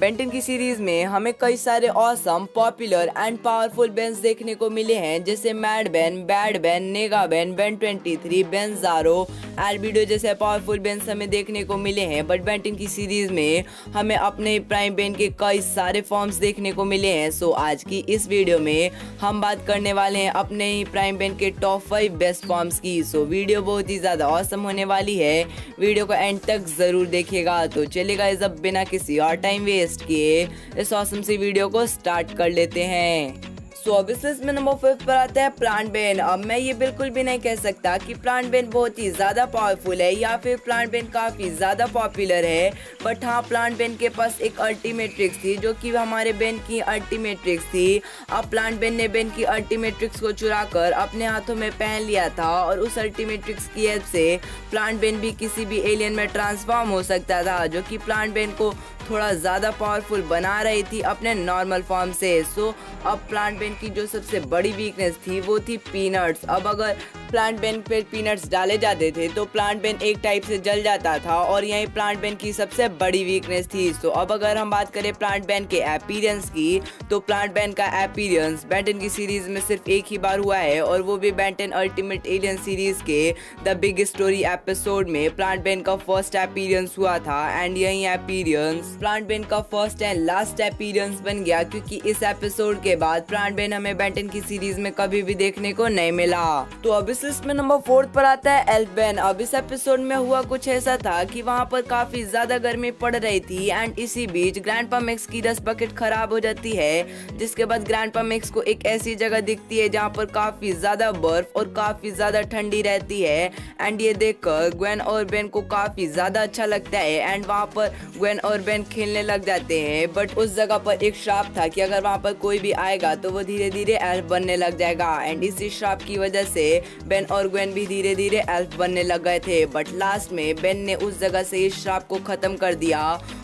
Benton की series में हमें कई सारे awesome popular and powerful Bens देखने को मिले हैं, जैसे Mad Ben Bad Ben Nega Ben Ben twenty three Benzarro जैसे पावरफुल बैंस हमें देखने को मिले हैं। बट बेंटन की सीरीज़ में हमें अपने प्राइम बैन के कई सारे फॉर्म्स देखने को मिले हैं। सो आज की इस वीडियो में हम बात करने वाले हैं अपने ही प्राइम बैन के टॉप फाइव बेस्ट फॉर्म्स की। सो वीडियो बहुत ही ज़्यादा औसम होने वाली है। वीडियो को एंड तक ज़रूर देखेगा तो चलेगा इस अब बिना किसी और टाइम वेस्ट किए, इस औसम सी वीडियो को स्टार्ट कर लेते हैं। सो अब में नंबर फिफ्थ पर आता है प्लांट बेन अब मैं ये बिल्कुल भी नहीं कह सकता कि प्लांट बेन बहुत ही ज़्यादा पावरफुल है या फिर प्लांट बेन काफ़ी ज़्यादा पॉपुलर है बट हाँ प्लांट बेन के पास एक अल्टीमेट ट्रिक्स थी, जो कि हमारे बेन की अल्टीमेट ट्रिक्स थी। अब प्लांट बेन ने बेन की अल्टीमेट ट्रिक्स को चुरा कर अपने हाथों में पहन लिया था और उस अल्टीमेट ट्रिक्स की हेल्प से प्लांट बेन भी किसी भी एलियन में ट्रांसफॉर्म हो सकता था, जो कि प्लांट बेन को थोड़ा ज़्यादा पावरफुल बना रही थी अपने नॉर्मल फॉर्म से। सो अब प्लांट बेन की जो सबसे बड़ी वीकनेस थी, वो थी पीनट्स अब अगर प्लांट बेन पे पीनट्स डाले जाते थे तो प्लांट बेन एक टाइप से जल जाता था और यही प्लांट बेन की सबसे बड़ी वीकनेस थी। सो अब अगर हम बात करें प्लांट बेन के अपीरेंस की तो प्लांट बेन का अपीरेंस बेंटन की सीरीज़ में सिर्फ़ एक ही बार हुआ है और वो भी Ben Ten Ultimate Alien series के द बिग स्टोरी एपिसोड में प्लांट बेन का फ़र्स्ट अपीरेंस हुआ था एंड यही अपीरेंस प्लांट बेन का फ़र्स्ट एंड लास्ट अपीरेंस बन गया, क्योंकि इस एपिसोड के बाद प्लांट बेन हमें बेंटन की सीरीज़ में कभी भी देखने को नहीं मिला। तो अब इस लिस्ट में नंबर फोर्थ पर आता है एल्बेन अब इस एपिसोड में हुआ कुछ ऐसा था कि वहाँ पर काफ़ी ज़्यादा गर्मी पड़ रही थी एंड इसी बीच ग्रैंड मिक्स की रस बकेट खराब हो जाती है, जिसके बाद ग्रैंड मिक्स को एक ऐसी जगह दिखती है जहाँ पर काफ़ी ज़्यादा बर्फ़ और काफ़ी ज़्यादा ठंडी रहती है एंड ये देखकर ग्वेन और बेन को काफ़ी ज़्यादा अच्छा लगता है एंड वहाँ पर ग्वेन और बेन खेलने लग जाते हैं बट उस जगह पर एक श्राप था कि अगर वहाँ पर कोई भी आएगा तो वो धीरे धीरे एल्फ बनने लग जाएगा। एंड इसी श्राप की वजह से बेन और ग्वेन भी धीरे धीरे एल्फ बनने लग गए थे। बट लास्ट में बेन ने उस जगह से इस श्राप को खत्म कर दिया।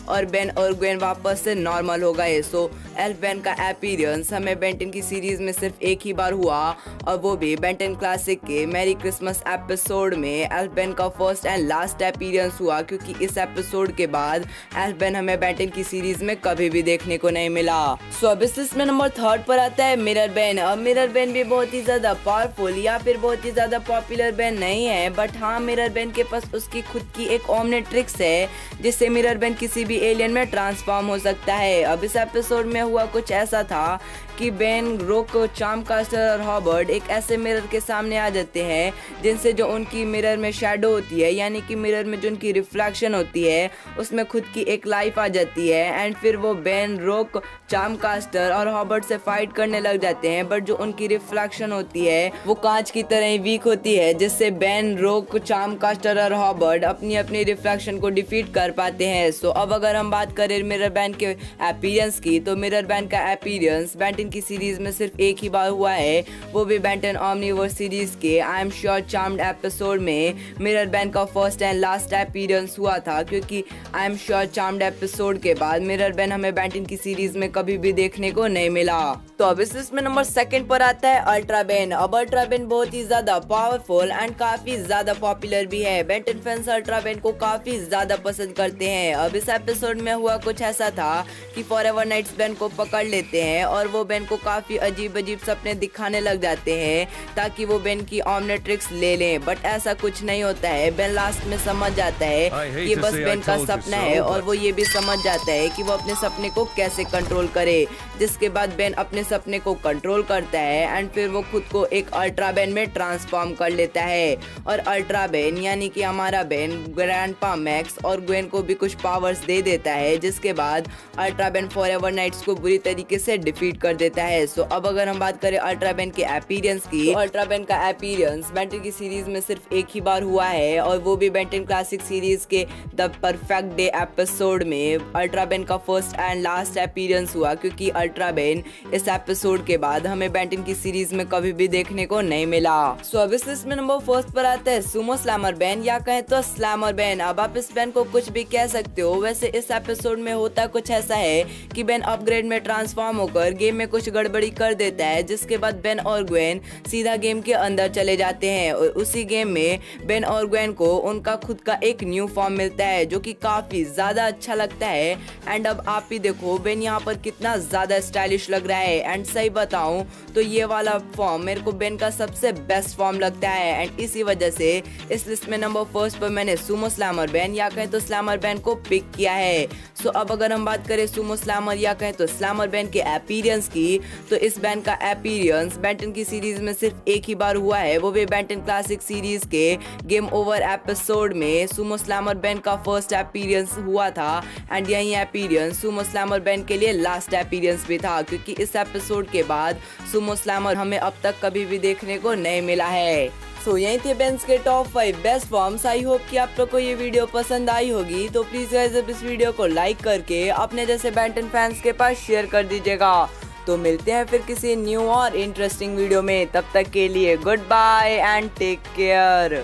और बेन और ग्वेन वापस से नॉर्मल हो गए। सो एल्फ बेन का अपीरियंस हमें बेंटन की सीरीज़ में सिर्फ़ एक ही बार हुआ और वो भी बेंटन क्लासिक के मैरी क्रिसमस एपिसोड में एल्फ बेन का फ़र्स्ट एंड लास्ट अपीरियंस हुआ क्योंकि इस एपिसोड के बाद एल्फ बेन हमें बेंटन की सीरीज़ में कभी भी देखने को नहीं मिला। सो अब इस में नंबर थर्ड पर आता है मिरर बेन अब मिरर बेन भी बहुत ही ज़्यादा पावरफुल या फिर बहुत ही ज़्यादा पॉपुलर बेन नहीं है बट हाँ मिरर बेन के पास उसकी खुद की एक ओमने ट्रिक्स है, जिससे मिरर बेन किसी भी एलियन में ट्रांसफॉर्म हो सकता है। अब इस एपिसोड में हुआ कुछ ऐसा था कि बेन रोक चाम कास्टर और हॉबर्ड एक ऐसे मिरर के सामने आ जाते हैं, जिनसे जो उनकी मिरर में शेडो होती है, यानी कि मिरर में जो उनकी रिफ्लेक्शन होती है, उसमें खुद की एक लाइफ आ जाती है। एंड फिर वो बेन रोक चाम कास्टर और हॉबर्ड से फाइट करने लग जाते हैं बट जो उनकी रिफ्लेक्शन होती है, वो कांच की तरह ही वीक होती है, जिससे बेन रोक चाम कास्टर और हॉबर्ड अपनी अपनी रिफ्लेक्शन को डिफीट कर पाते हैं। सो अब अगर हम बात करें मिरर बैंड के अपीरियंस की तो मिरर बैंड का अपीरियंस बैंटन की सीरीज़ में सिर्फ़ एक ही बार हुआ है। वो भी बैंटन ऑमनीवर्स सीरीज़ के। I am sure charmed episode में मिरर बैंड का फ़र्स्ट एंड लास्ट अपीरियंस हुआ था, क्योंकि I am sure charmed episode के बाद मिरर बैन हमें बैंटन की सीरीज़ में कभी भी देखने को नहीं मिला। तो अब इस लिस्ट में नंबर सेकंड पर आता है अल्ट्रा बेन अब अल्ट्रा बेन बहुत ही ज़्यादा पावरफुल एंड काफ़ी ज़्यादा पॉपुलर भी है। बेंटन फैंस अल्ट्रा बेन को काफ़ी ज़्यादा पसंद करते हैं। अब इस एपिसोड में हुआ कुछ ऐसा था कि फॉर एवर नाइट्स बेन को पकड़ लेते हैं और वो बेन बेन को काफ़ी अजीब अजीब सपने दिखाने लग जाते हैं ताकि वो बेन की ऑमनेट्रिक्स ले लें। बट ऐसा कुछ नहीं होता है। बेन लास्ट में समझ जाता है कि बस बेन का सपना है और वो ये भी समझ जाता है कि वो अपने सपने को कैसे कंट्रोल करे जिसके बाद बेन अपने सपने को कंट्रोल करता है एंड फिर वो खुद को एक अल्ट्रा बेन में ट्रांसफॉर्म कर लेता है। और अल्ट्रा बेन यानी कि हमारा बेन ग्रैंड मैक्स और ग्वेन को भी कुछ पावर्स दे देता है, जिसके बाद Ultra Ben Forever ever nights को बुरी तरीके से डिफीट कर देता है। सो अब अगर हम बात करें अल्ट्रा बेन के अपीरियंस की तो अल्ट्रा बेन का अपीरियंस बेंटन की सीरीज़ में सिर्फ़ एक ही बार हुआ है और वो भी बेंटन क्लासिक सीरीज़ के द परफेक्ट डे एपिसोड में अल्ट्रा बेन का फ़र्स्ट एंड लास्ट अपीरियंस हुआ, क्योंकि अल्ट्रा बेन इस एपिसोड के बाद हमें बेंटन की सीरीज़ में कभी भी देखने को नहीं मिला। सो अब इस लिस्ट में नंबर फ़र्स्ट पर आता है सुमो स्लैमर बैन या कहें तो स्लैमर बैन अब आप इस बैन को कुछ भी कह सकते हो, वैसे इस एपिसोड में होता कुछ ऐसा है कि बेन अपग्रेड में ट्रांसफॉर्म होकर गेम में कुछ गड़बड़ी कर देता है, जिसके बाद बेन और ग्वेन सीधा गेम के अंदर चले जाते हैं। और उसी गेम में बेन और ग्वेन को उनका खुद का एक न्यू फॉर्म मिलता है, जो कि काफ़ी ज़्यादा अच्छा लगता है। एंड अब आप ही देखो बेन यहाँ पर कितना ज़्यादा स्टाइलिश लग रहा है। एंड सही बताऊँ तो ये वाला फॉर्म मेरे को बेन का सबसे बेस्ट फॉर्म लगता है एंड इसी वजह से इस लिस्ट में नंबर फ़र्स्ट पर मैंने सुमो स्लैमर बैन या कहें तो स्लैमर बैन को पिक किया है। सो अब अगर हम बात करें सुमो स्लैमर या कहें तो स्लैमर बैन के अपीरियंस की तो इस बैंड का अपीरियंस बैंटन की सीरीज़ में सिर्फ़ एक ही बार हुआ है। वो भी बैंटन क्लासिक सीरीज़ के गेम ओवर एपिसोड में सुमो स्लैमर बैंड का फ़र्स्ट अपीरियंस हुआ था। एंड यही अपीरियंस सुमो स्लैमर बैंड के लिए लास्ट अपीरियंस भी था, क्योंकि इस एपिसोड के बाद सुमो स्लैमर हमें अब तक कभी भी देखने को नहीं मिला है। So, यही थे बेंस के top five best forms I hope कि आप लोग को ये वीडियो पसंद आई होगी। तो प्लीज़ गाइस अब इस वीडियो को लाइक करके अपने जैसे बैंटन फैंस के पास शेयर कर दीजिएगा। तो मिलते हैं फिर किसी न्यू और इंटरेस्टिंग वीडियो में। तब तक के लिए good bye and take care